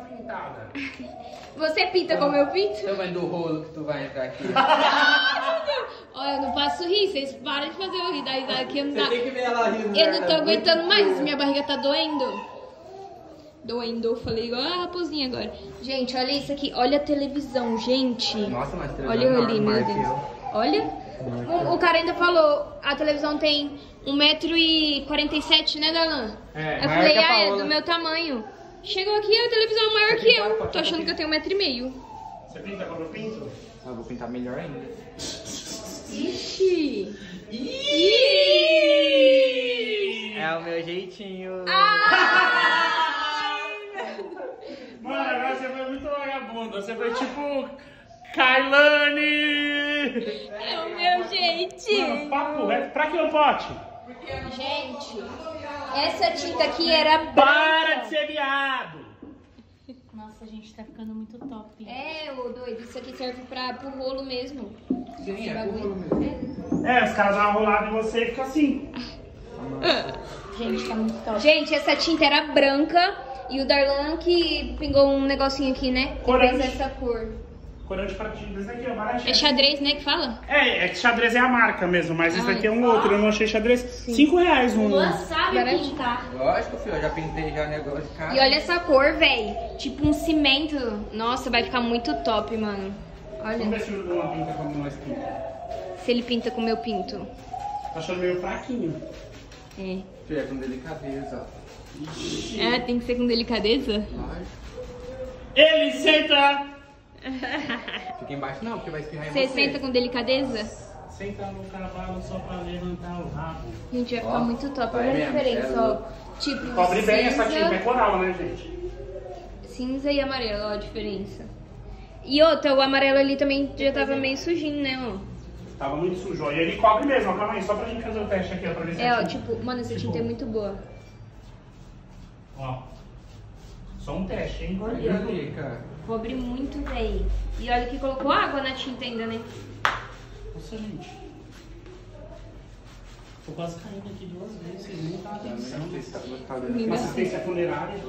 pintada. Você pinta como eu pinto? Tamanho do rolo que tu vai entrar aqui. Olha, eu não faço rir, vocês param de fazer eu rir da risada aqui. Eu não, Você tá... tem que ver ela rindo. eu não ela tô aguentando mais, minha barriga tá doendo. Doendo, falei igual a raposinha agora. Gente, olha isso aqui, olha a televisão, gente. Nossa, mas televisão Olha eu ali, meu que Deus. eu. Olha. O, o cara ainda falou, a televisão tem 1,47m, né, Dalan? É, eu falei, que ah, é do meu tamanho. Chegou aqui, a televisão é maior que eu. Tô achando que eu tenho 1,5m. Você pinta como eu pinto? Ah, vou pintar melhor ainda. Ixi. É o meu jeitinho. Mano, agora você foi muito vagabunda. Você foi tipo. Kailane! É o meu Mano, jeitinho. papo reto. Pra que um pote? Gente, essa tinta aqui era Para branca. de ser viado! Nossa, gente, tá ficando muito top. É, ô doido, isso aqui serve pra, pro rolo mesmo. Sim, Esse é bagulho. pro rolo mesmo. É, os caras dão uma rolada em você e fica assim. Gente, tá muito top. Gente, essa tinta era branca e o Darlan que pingou um negocinho aqui, né? Que Corante. fez essa cor. Corante pra ti. Esse daqui é baratinho. É xadrez, né, que fala? É, é que xadrez é a marca mesmo, mas esse Ai. daqui é um outro. Eu não achei xadrez. Cinco reais um. Luan sabe Baratinho. pintar. Lógico, filho, eu já pintei já negócio de casa. E olha essa cor, véi. Tipo um cimento. Nossa, vai ficar muito top, mano. Vamos Olha, ver se o Luan pinta como nós pinta. se ele pinta com o meu pinto. Tá achando meio fraquinho. É. Filho, é com delicadeza. É, tem que ser com delicadeza? Lógico. Ele senta! Fica embaixo não, porque vai espirrar em Você você. senta com delicadeza? Senta no cavalo só pra levantar o rabo. Gente, vai ficar muito top. vai Olha a diferença, é ó. Tipo, Cobre bem essa tinta, é coral, né, gente? Cinza e amarelo, ó a diferença. E outra, o amarelo ali também já tava meio sujinho, né, ó. Tava muito sujo, ó. E ele cobre mesmo, ó. Calma aí, só pra gente fazer o teste aqui, ó, pra ver se É, ó, tipo, mano, essa tinta é muito boa. Ó. Só um teste, hein? Olha ali, cara. Cobre muito, véi. E olha que colocou água na tinta ainda, né? Nossa, gente. Tô quase caindo aqui duas vezes, vocês nem tá atenção. assistência funerária.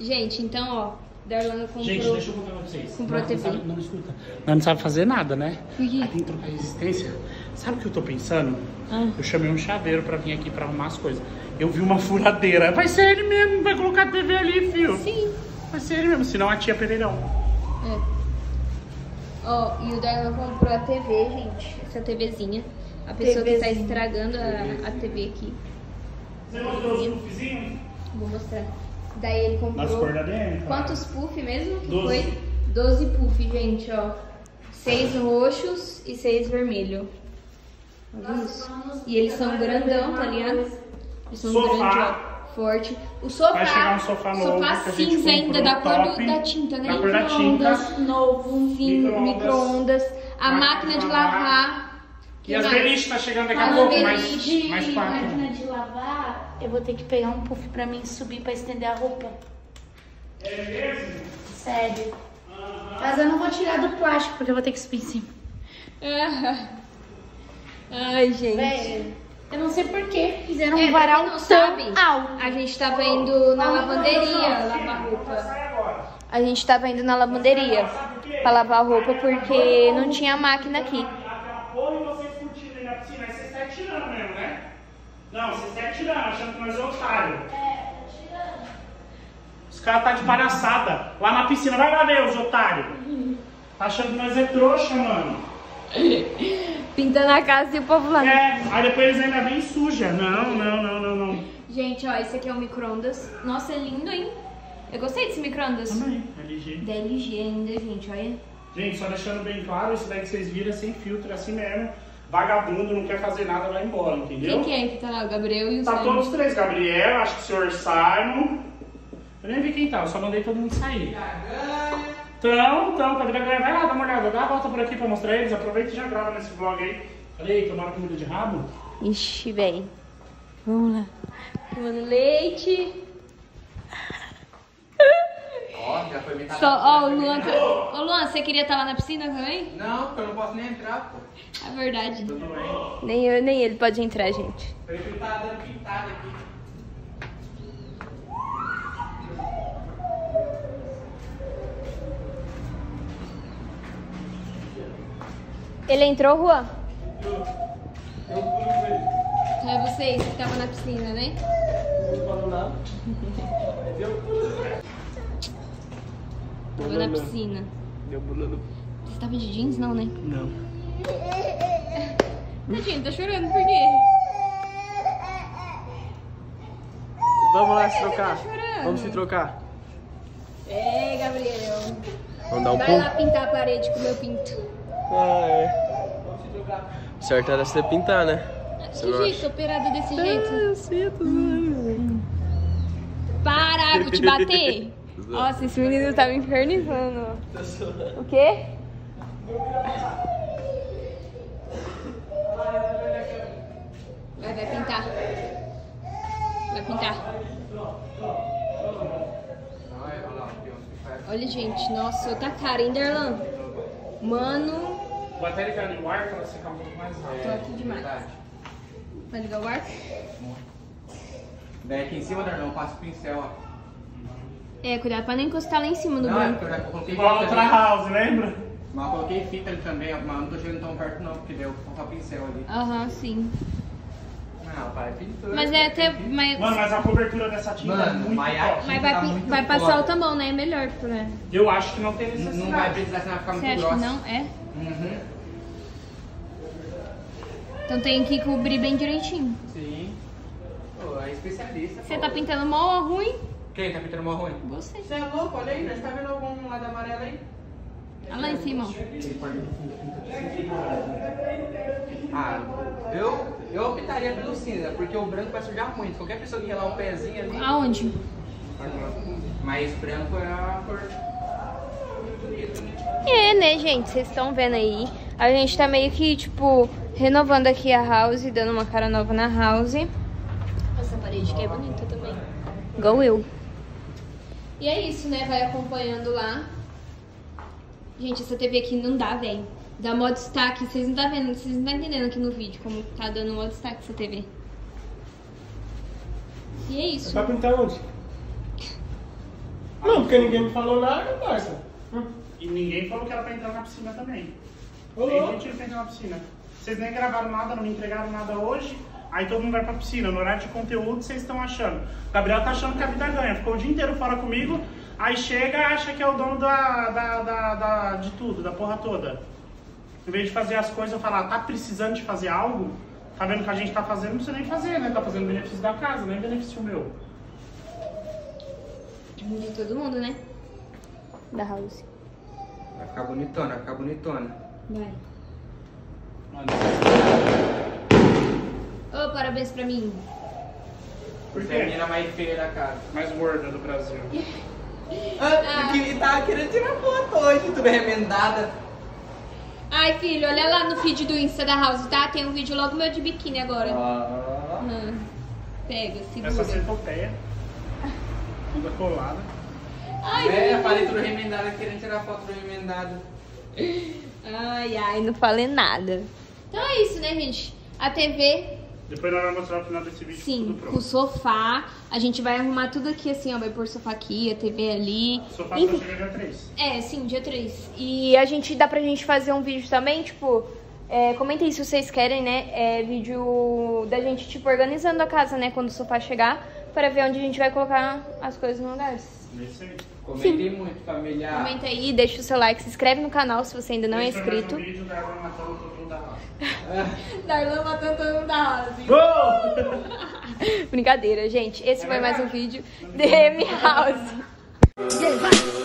Gente, então, ó, Darlan comprou... Gente, deixa eu contar pra vocês. Comprou Não, TV. Não, sabe, não me escuta. Nós não sabe fazer nada, né? Por quê? Aí tem que trocar resistência. Sabe o que eu tô pensando? Ah. Eu chamei um chaveiro pra vir aqui pra arrumar as coisas. Eu vi uma furadeira. Vai ser ele mesmo, vai colocar a TV ali, fio. Sim. Vai ser ele mesmo, senão a tia Pereirão. É. Ó, e o Darlan comprou a TV, gente. Essa TVzinha. A pessoa que tá TVzinha. estragando a, a TV aqui. Você mostrou os puffzinhos? Vou mostrar. Daí ele comprou... Nas cores da DM? claro. Quantos puff mesmo? Que Doze. foi? 12 puff, gente, ó. Seis roxos e seis vermelho. Olha isso. E eles são grandão, tá ligado? Eles são Sofá. grandes, ó. Forte. O sofá. Vai chegar um sofá novo Sofá a cinza ainda, da cor do- da tinta, né? Da cor da tinta. Novo, sim, Micro-ondas. micro-ondas. a Máquina de lavar. E as beliches tá chegando daqui a pouco, beliche, mais quatro. Máquina de lavar, eu vou ter que pegar um puff pra mim subir pra estender a roupa. É mesmo? Sério. Mas eu não vou tirar do plástico, porque eu vou ter que subir em cima. Ai, gente. Velho, eu não sei por que fizeram É, um varal não tão sabe, alto. a gente tava indo na lavanderia lavar roupa. A gente tava indo na lavanderia pra lavar a roupa porque não tinha máquina aqui. Aquela porra e vocês curtindo aí na piscina. Aí vocês tá tirando mesmo, né? Não, vocês tá tirando, achando que nós é otário. Os caras tá de palhaçada. Lá na piscina, vai lá ver os otários. Tá achando que nós é trouxa, mano. Pintando a casa e o povo lá. É, aí depois eles ainda vêm suja. Não, não, não, não, não. Gente, ó, esse aqui é o micro-ondas. Nossa, é lindo, hein? Eu gostei desse micro-ondas. Também, LG. Da LG ainda, gente, olha. Gente, só deixando bem claro, esse daí que vocês viram é sem filtro, é assim mesmo. Vagabundo, não quer fazer nada, vai embora, entendeu? Quem que é que tá lá? O Gabriel e o Tá Simon. todos os três, Gabriel, acho que o senhor Simon. Eu nem vi quem tá, eu só mandei todo mundo sair. Então, então, Cadê Gabriel? Vai lá, dá uma olhada, dá a volta por aqui pra mostrar eles, aproveita e já grava nesse vlog aí. Falei, tomaram comida de rabo? Ixi, véi. Vamos lá. Tomando leite. Ó, já foi metade. Só, ó, o Luan. tá- Ô, Luan, você queria estar lá na piscina também? Não, porque eu não posso nem entrar, pô. É verdade. Tudo bem. Nem eu, nem ele pode entrar, gente. Ele tá dando pintada aqui. Ele entrou, Juan? Eu é vocês que estavam na piscina, né? Tava na piscina. Deu pulando. Você tava de jeans, não, né? Não. Tadinho, tá chorando por quê? Vamos lá se trocar. tá. Vamos se trocar. É, Gabriel. Vamos dar um Vai lá pintar a parede com o meu pinto. Ah, é. Certo era você pintar, né? Você que não jeito, operada desse acha? jeito? eu sei, tô zoando. Para, vou te bater. Nossa, esse menino tá me infernizando. O quê? Vai, vai pintar. Vai pintar. Olha lá, Deus, que faz. Olha, gente, nossa, outra cara, hein, Darlan? Mano, Vou até ligar ali o ar pra ela secar um pouco mais rápido. tô aqui demais. Verdade. Vai ligar o ar? Daí aqui em cima, Darlão, passa o pincel, ó. É, cuidado pra não encostar lá em cima do Não, é branco. porque eu já coloquei Igual outra house, lembra? Mas eu coloquei fita ali também, ó, mas não tô chegando tão perto não, porque daí eu vou colocar pincel ali. Aham, sim. Não, pai, pintura. Mas é até. Mas, Mano, mas a cobertura dessa tinta é Mano, muito mas top. mas vai, tá muito vai passar outra mão, né? É melhor pra. Eu acho que não tem necessidade. Não vai precisar, senão vai ficar Você muito que grossa. não? É? Uhum. Então tem que cobrir bem direitinho. Sim. Pô, é especialista. Você pô. tá pintando mó ruim? Quem tá pintando mó ruim? Você. Você é louco, olha aí, nós tá vendo algum lado amarelo aí? Olha lá em cima. Ah, eu, eu optaria pelo cinza, porque o branco vai sujar muito. Qualquer pessoa que relar o pezinho ali. Aonde? Mas branco é a cor. É, né, gente? Vocês estão vendo aí. A gente tá meio que, tipo, renovando aqui a house, dando uma cara nova na house. Essa parede aqui é bonita também. Igual eu. E é isso, né? Vai acompanhando lá. Gente, essa TV aqui não dá, velho. Dá mó destaque. Vocês não tá vendo, vocês não tá entendendo aqui no vídeo como tá dando mó destaque essa TV. E é isso. Vai pintar onde? Não, porque ninguém me falou nada, parça. E ninguém falou que era pra entrar na piscina também. Ô, Tem gente que entra na piscina. Vocês nem gravaram nada, não me entregaram nada hoje. Aí todo mundo vai pra piscina. No horário de conteúdo, vocês estão achando. O Gabriel tá achando que a vida ganha. Ficou o dia inteiro fora comigo. Aí chega e acha que é o dono da, da, da, da- de tudo, da porra toda. Em vez de fazer as coisas, eu falar, tá precisando de fazer algo? Tá vendo que a gente tá fazendo? Não precisa nem fazer, né? Tá fazendo benefício da casa, nem benefício meu. De todo mundo, né? Da house. Vai ficar bonitona, vai ficar bonitona. Vai. Ô, parabéns pra mim. Por Você é a quê? menina mais feia da casa. Mais gorda do Brasil. Ah, que ele tava querendo tirar foto hoje, tudo remendada. Ai, filho, olha lá no feed do Insta da House, tá? Tem um vídeo logo meu de biquíni agora. Ah. Hum. Pega, segura. Essa centopeia. Toda colada. Ai, É, falei tudo remendada, querendo tirar foto do remendado. ai, ai, não falei nada. Então é isso, né, gente? A TV, Depois nós vamos mostrar o final desse vídeo sim, com o sofá. A gente vai arrumar tudo aqui, assim, ó. Vai pôr sofá aqui, a TV ali. O sofá Enfim, só chega dia 3. É, sim, dia 3. E a gente dá pra gente fazer um vídeo também, tipo. É, comenta aí se vocês querem, né? É, vídeo da gente, tipo, organizando a casa, né? Quando o sofá chegar, para ver onde a gente vai colocar as coisas no lugar. Nesse aí. Comentei muito, família. Comenta aí, deixa o seu like, se inscreve no canal se você ainda não é foi mais inscrito. Vídeo da Eva matando todo mundo da roça. Darlan matando todo mundo da. Gol! Brincadeira, gente. Esse foi mais um vídeo DM House.